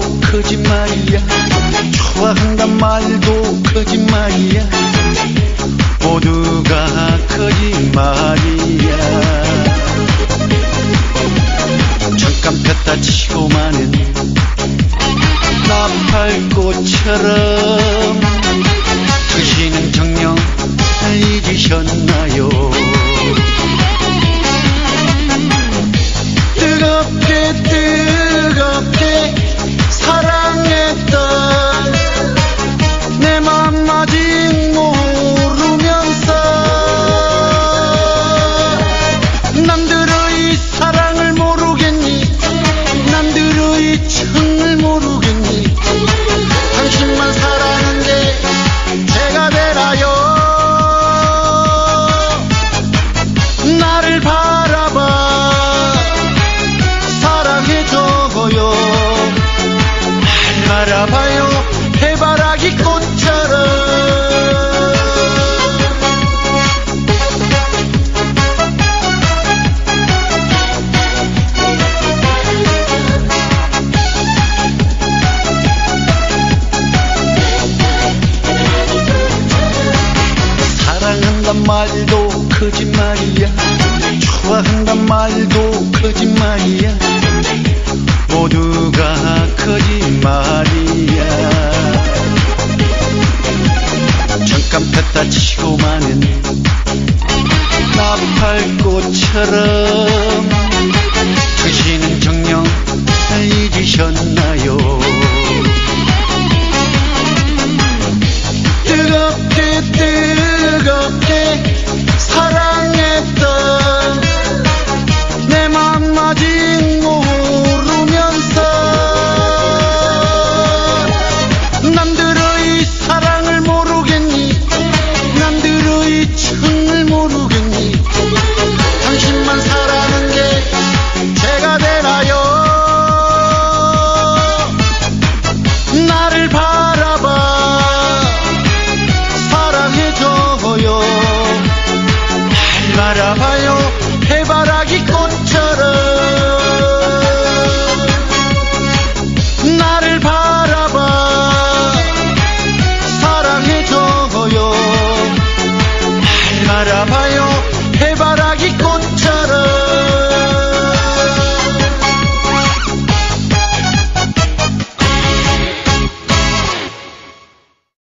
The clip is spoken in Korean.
말도 거짓말이야. 좋아한단 말도 거짓말이야. 모두가 거짓말 알아봐요. 해바라기 꽃처럼. 사랑한단 말도 거짓말이야. 좋아한단 말도 거짓말이야. ಕ್ಷರ Narabhaya